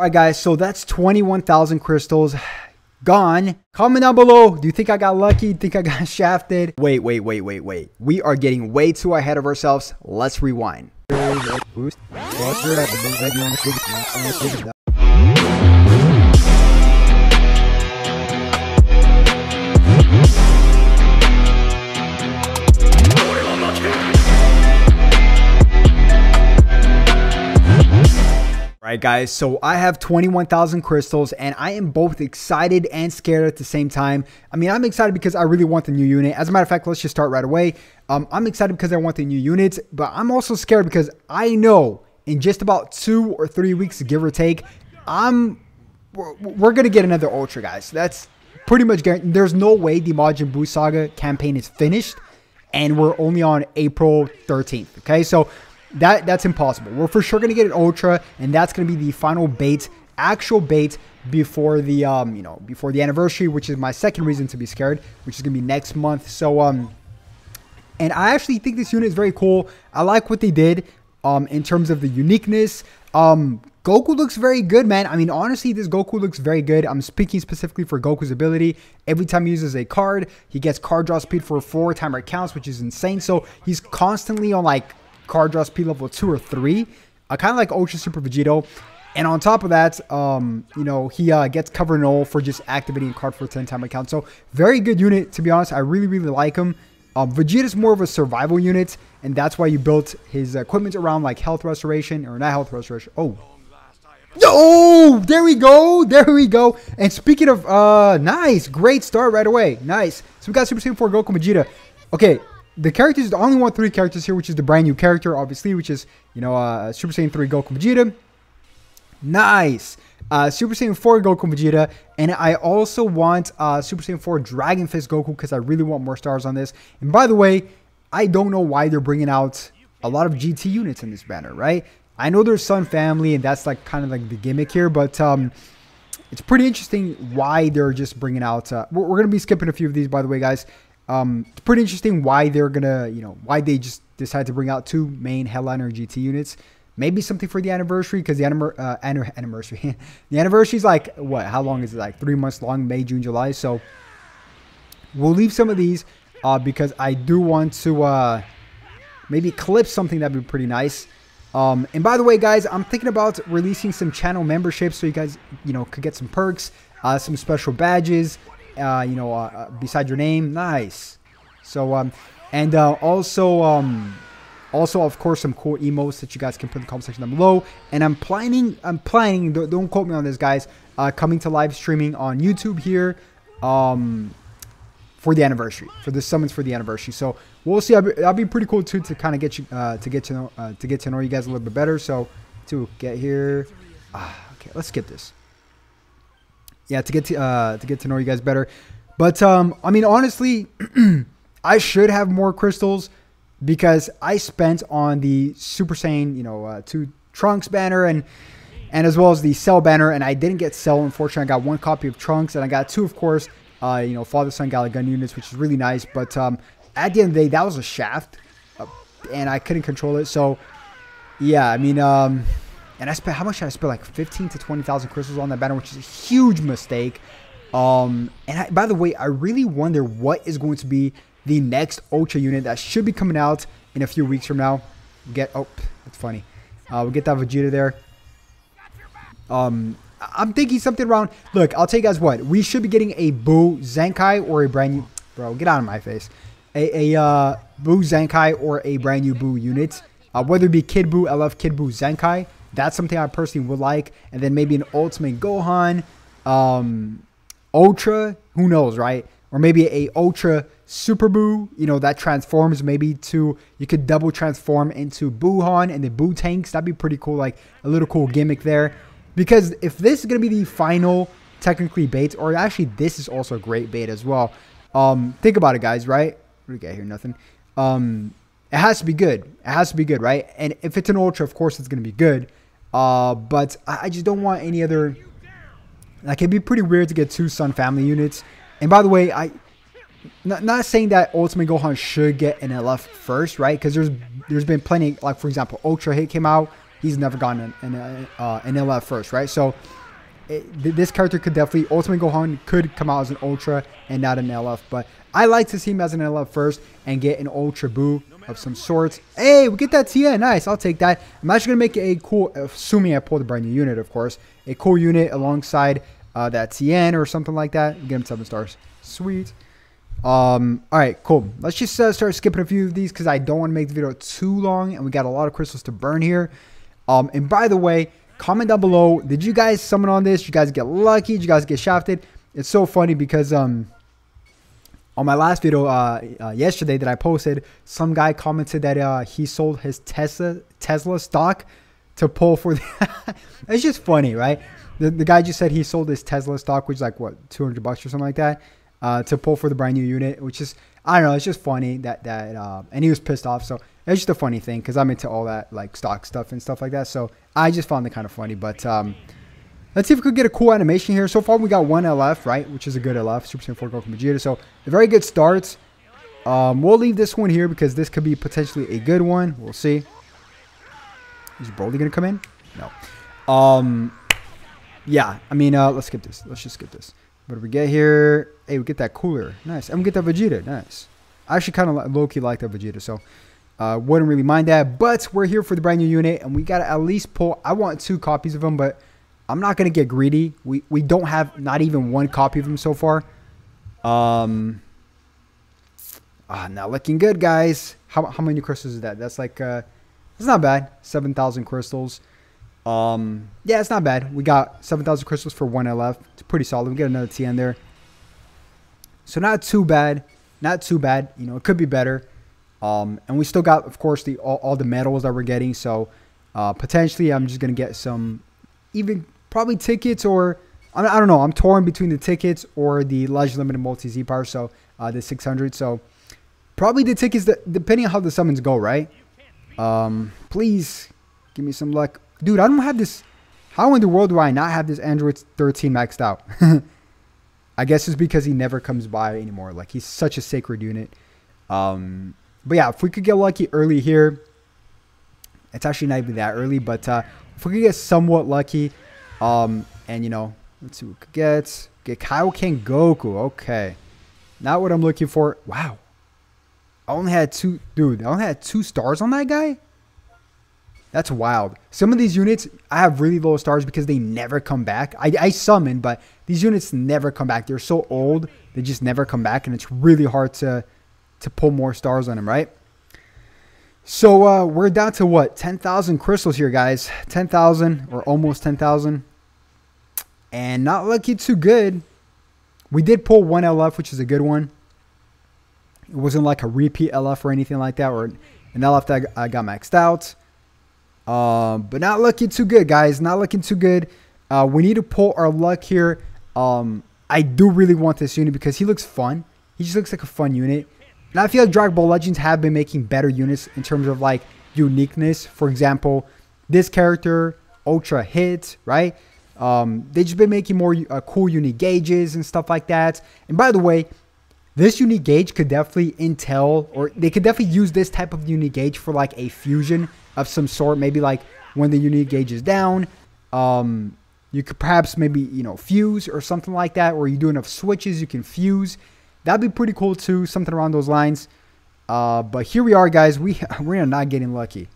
All right, guys, so that's 21,000 crystals gone. Comment down below. Do you think I got lucky? Think I got shafted? Wait, wait, wait, wait, wait. We are getting way too ahead of ourselves. Let's rewind. Alright guys, so I have 21,000 crystals and I am both excited and scared at the same time. I mean, I'm excited because I really want the new unit. As a matter of fact, let's just start right away. Um, I'm excited because I want the new units, but I'm also scared because I know in just about two or three weeks, give or take, I'm we're, we're gonna get another Ultra, guys. That's pretty much guaranteed. There's no way the Majin Buu Saga campaign is finished, and we're only on April 13th. Okay, so that that's impossible. We're for sure gonna get an ultra, and that's gonna be the final bait, actual bait before the um you know before the anniversary, which is my second reason to be scared, which is gonna be next month. So um, and I actually think this unit is very cool. I like what they did um in terms of the uniqueness. Um, Goku looks very good, man. I mean, honestly, this Goku looks very good. I'm speaking specifically for Goku's ability. Every time he uses a card, he gets card draw speed for four timer counts, which is insane. So he's constantly on like card draw speed level 2 or 3. Uh, kind of like Ultra Super Vegito. And on top of that, um, you know, he uh, gets cover null for just activating a card for a 10 timer count. So very good unit, to be honest. I really, really like him. Um, Vegeta's more of a survival unit, and that's why you built his equipment around like health restoration, or not health restoration. Oh. Oh, there we go. There we go. And speaking of, uh, nice. Great start right away. Nice. So we got Super Saiyan 4 Goku Vegeta. Okay, the characters, the only one three characters here, which is the brand new character, obviously, which is, you know, uh, Super Saiyan 3 Goku Vegeta. Nice. Uh, Super Saiyan 4 Goku Vegeta. And I also want uh, Super Saiyan 4 Dragon Fist Goku because I really want more stars on this. And by the way, I don't know why they're bringing out a lot of GT units in this banner, right? I know there's Sun Family, and that's like kind of like the gimmick here, but um, it's pretty interesting why they're just bringing out. Uh, we're, we're going to be skipping a few of these, by the way, guys. Um, it's pretty interesting why they're gonna, you know, why they just decided to bring out two main headliner GT units. Maybe something for the anniversary because the uh, anniversary, the anniversary is like what? How long is it? Like three months long, May, June, July. So we'll leave some of these uh, because I do want to uh, maybe clip something that'd be pretty nice. Um, and by the way, guys, I'm thinking about releasing some channel memberships so you guys, you know, could get some perks, uh, some special badges, uh, you know, uh, uh, beside your name. Nice. So, um, and uh, also, um, also, of course, some cool emotes that you guys can put in the comment section down below. And I'm planning, I'm planning, don't, don't quote me on this, guys, uh, coming to live streaming on YouTube here um, for the anniversary, for the summons for the anniversary. So we'll see. That'll be, be pretty cool too to kind of get you uh, to get to know uh, to get to know you guys a little bit better. So to get here, ah, okay, let's get this yeah, to get to uh, to get to know you guys better. But um, I mean, honestly, I should have more crystals because I spent on the Super Saiyan, you know, uh, two Trunks banner and and as well as the Cell banner, and I didn't get Cell. Unfortunately, I got one copy of Trunks, and I got two, of course, uh, you know, Father Son Galick Gun units, which is really nice. But um, at the end of the day, that was a shaft, uh, and I couldn't control it. So yeah, I mean. Um, and I spent how much did I spend? Like fifteen to twenty thousand crystals on that banner, which is a huge mistake. Um, and I, by the way, I really wonder what is going to be the next Ultra unit that should be coming out in a few weeks from now. get oh, that's funny. Uh, we'll get that Vegeta there. Um, I'm thinking something around. Look, I'll tell you guys what. We should be getting a Buu Zenkai or a brand new. Bro, get out of my face. A, a uh, Buu Zenkai or a brand new Buu unit. Uh, whether it be Kid Buu, LF Kid Buu Zenkai that's something I personally would like. And then maybe an Ultimate Gohan, um, Ultra, who knows, right? Or maybe a Ultra Super Buu, you know, that transforms maybe to, you could double transform into Buuhan and the Buutenks. That'd be pretty cool, like a little cool gimmick there. Because if this is going to be the final, technically, bait, or actually this is also a great bait as well. Um, think about it, guys, right? What do we got here? Nothing. Um, it has to be good. It has to be good, right? And if it's an Ultra, of course it's going to be good. Uh, but I just don't want any other. Like it'd be pretty weird to get two Sun Family units. And by the way, I not, not saying that Ultimate Gohan should get an LF first, right? Because there's there's been plenty. Like for example, Ultra Hit came out. he's never gotten an, an, uh, an LF first, right? So it, this character could definitely, Ultimate Gohan could come out as an Ultra and not an LF. But I like to see him as an LF first and get an Ultra Buu of some sorts. Hey, we get that Tien. Nice. I'll take that. I'm actually going to make a cool, assuming I pull the brand new unit, of course, a cool unit alongside uh, that Tien or something like that. Get him 7 stars. Sweet. Um, all right, cool. Let's just uh, start skipping a few of these because I don't want to make the video too long and we got a lot of crystals to burn here. Um, and by the way, comment down below. Did you guys summon on this? Did you guys get lucky? Did you guys get shafted? It's so funny because um, on my last video uh, uh, yesterday that I posted, some guy commented that uh, he sold his Tesla Tesla stock to pull for the. it's just funny, right? The, the guy just said he sold his Tesla stock, which is like what 200 bucks or something like that uh, to pull for the brand new unit, which is I don't know, it's just funny that that uh, and he was pissed off. So it's just a funny thing because I'm into all that like stock stuff and stuff like that. So I just found it kind of funny. But um, let's see if we could get a cool animation here. So far we got one LF right, which is a good LF, Super Saiyan 4 Goku Vegeta. So a very good start. Um, we'll leave this one here because this could be potentially a good one. We'll see. Is Broly gonna come in? No. Um, yeah. I mean, uh, let's skip this. Let's just skip this. What do we get here? Hey, we get that cooler. Nice. And we get that Vegeta. Nice. I actually kind of low-key like that Vegeta, so uh, wouldn't really mind that. But we're here for the brand new unit, and we got to at least pull... I want two copies of them, but I'm not going to get greedy. We, we don't have not even one copy of them so far. Um... Ah, not looking good, guys. How, how many crystals is that? That's like... Uh, it's not bad. 7,000 crystals. Um, yeah, it's not bad. We got 7,000 crystals for one LF. It's pretty solid. We get another Tien there. So not too bad. Not too bad. You know, it could be better. Um, and we still got, of course, the all, all the medals that we're getting. So uh, potentially I'm just going to get some, even probably tickets or, I, don't know. I'm torn between the tickets or the Legend Limited Multi Z Power. So uh, the 600. So probably the tickets, that, depending on how the summons go, right? Um, please give me some luck. Dude, I don't have this. How in the world do I not have this Android 13 maxed out? I guess it's because he never comes by anymore. Like, he's such a sacred unit. Um, but yeah, if we could get lucky early here, it's actually not even that early, but uh, if we could get somewhat lucky, um, and you know, let's see what we could get. Get Kaioken Goku. Okay. Not what I'm looking for. Wow. I only had two, dude, I only had two stars on that guy? That's wild. Some of these units, I have really low stars because they never come back. I, I summon, but these units never come back. They're so old, they just never come back, and it's really hard to to pull more stars on them, right? So uh, we're down to what? 10,000 crystals here, guys. 10,000 or almost 10,000. And not looking too good. We did pull one LF, which is a good one. It wasn't like a repeat LF or anything like that, or an LF that I got maxed out. Um, but not looking too good, guys. Not looking too good. Uh, we need to pull our luck here. Um, I do really want this unit because he looks fun. He just looks like a fun unit. And I feel like Dragon Ball Legends have been making better units in terms of like uniqueness. For example, this character, Ultra Hit, right? Um, they've just been making more uh, cool unique gauges and stuff like that. And by the way, this unique gauge could definitely intel, or they could definitely use this type of unique gauge for like a fusion of some sort. Maybe like when the unique gauge is down, um, you could perhaps maybe, you know, fuse or something like that, or you do enough switches, you can fuse. That'd be pretty cool too, something around those lines. Uh, but here we are, guys. We we are not getting lucky.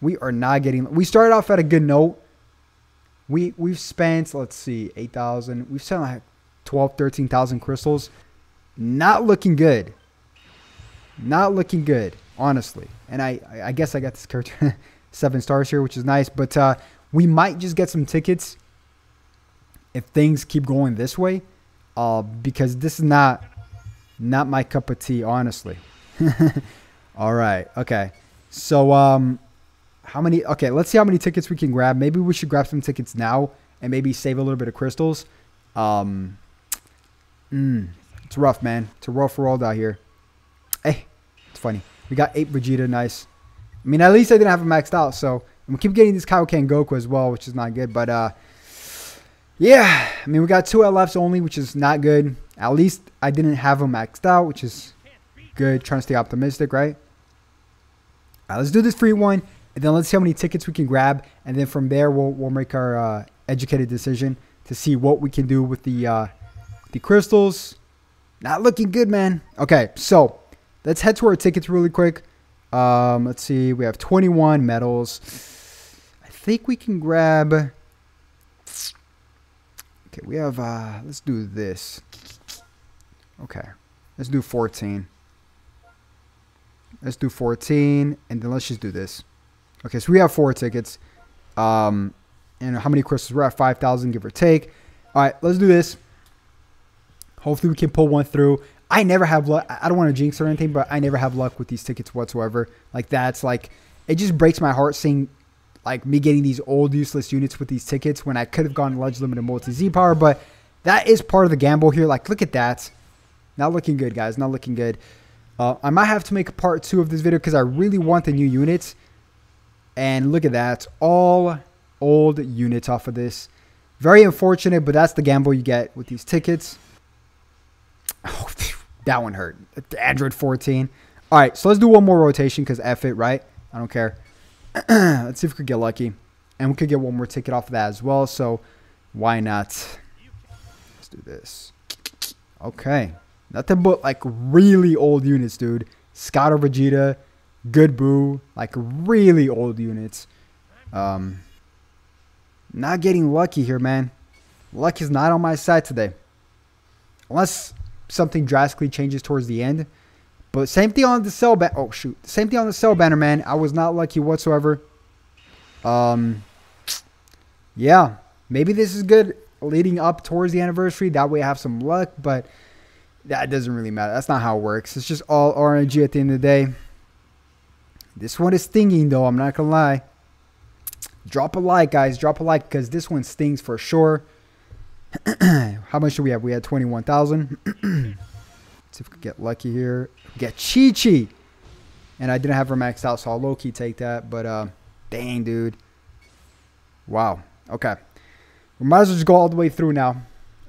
We are not getting. We started off at a good note. We we've spent let's see, eight thousand. We've spent like 12, 13,000 crystals. Not looking good. Not looking good honestly. And I, I guess I got this character seven stars here, which is nice. But uh, we might just get some tickets if things keep going this way, uh, because this is not not my cup of tea, honestly. All right, okay. So um, how many? Okay, let's see how many tickets we can grab. Maybe we should grab some tickets now and maybe save a little bit of crystals. Um, mm, it's rough, man. It's a rough world out here. Hey, it's funny. We got 8 Vegeta, nice. I mean, at least I didn't have him maxed out, so we keep getting this Kaioken Goku as well, which is not good. But, uh, yeah, I mean, we got two LFs only, which is not good. At least I didn't have them maxed out, which is good. Trying to stay optimistic, right? All right, let's do this free one. And then let's see how many tickets we can grab. And then from there, we'll, we'll make our uh, educated decision to see what we can do with the, uh, the crystals. Not looking good, man. Okay, so let's head to our tickets really quick. Um, let's see. We have 21 medals. I think we can grab... Okay, we have... Uh, let's do this. Okay. Let's do 14. Let's do 14. And then let's just do this. Okay, so we have four tickets. Um, and how many crystals? We're at 5,000, give or take. All right, let's do this. Hopefully we can pull one through. I never have luck. I don't want to jinx or anything, but I never have luck with these tickets whatsoever. Like that's like, it just breaks my heart seeing like me getting these old useless units with these tickets when I could have gone Ledge Limited Multi Z Power, but that is part of the gamble here. Like, look at that. Not looking good, guys. Not looking good. Uh, I might have to make a part two of this video because I really want the new units. And look at that. All old units off of this. Very unfortunate, but that's the gamble you get with these tickets. Oh, that one hurt. Android 14. All right, so let's do one more rotation because F it, right? I don't care. let's see if we could get lucky. And we could get one more ticket off of that as well. So why not? Let's do this. Okay. Nothing but like really old units, dude. Scouter Vegeta, Good Buu, like really old units. Um, not getting lucky here, man. Luck is not on my side today. Unless something drastically changes towards the end. But same thing on the cell banner. Oh, shoot. Same thing on the cell banner, man. I was not lucky whatsoever. Um, yeah. Maybe this is good leading up towards the anniversary. That way I have some luck. But that doesn't really matter. That's not how it works. It's just all RNG at the end of the day. This one is stinging, though. I'm not to lie. Drop a like, guys. Drop a like because this one stings for sure. How much do we have? We had 21,000. see if we can get lucky here. Get Chi Chi. And I didn't have her maxed out, so I'll low key take that. But uh, dang, dude. Wow. Okay. We might as well just go all the way through now.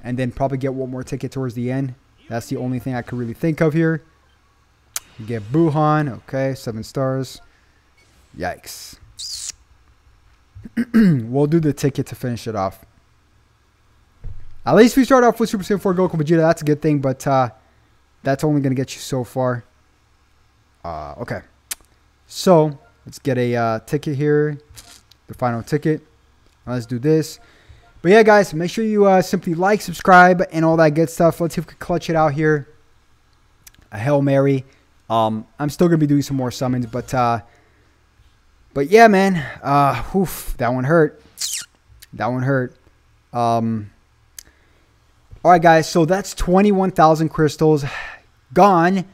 And then probably get one more ticket towards the end. That's the only thing I could really think of here. Get Buuhan. Okay, seven stars. Yikes. we'll do the ticket to finish it off. At least we start off with Super Saiyan 4 Goku Vegeta. That's a good thing, but uh, that's only going to get you so far. Uh, okay. So, let's get a uh, ticket here. The final ticket. Let's do this. But yeah, guys, make sure you uh, simply like, subscribe, and all that good stuff. Let's see if we can clutch it out here. A Hail Mary. Um, I'm still to be doing some more summons, but uh, but yeah, man. Uh, oof, that one hurt. That one hurt. Um, all right, guys. So that's 21,000 crystals gone.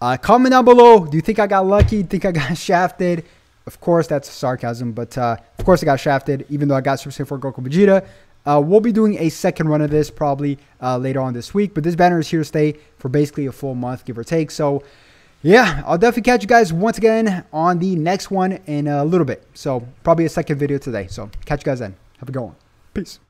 Uh, comment down below. Do you think I got lucky? Think I got shafted? Of course, that's sarcasm. But uh, of course, I got shafted, even though I got Super Saiyan 4 Goku Vegeta. Uh, we'll be doing a second run of this probably uh, later on this week. But this banner is here to stay for basically a full month, give or take. So, yeah, I'll definitely catch you guys once again on the next one in a little bit. So, probably a second video today. So, catch you guys then. Have a good one. Peace.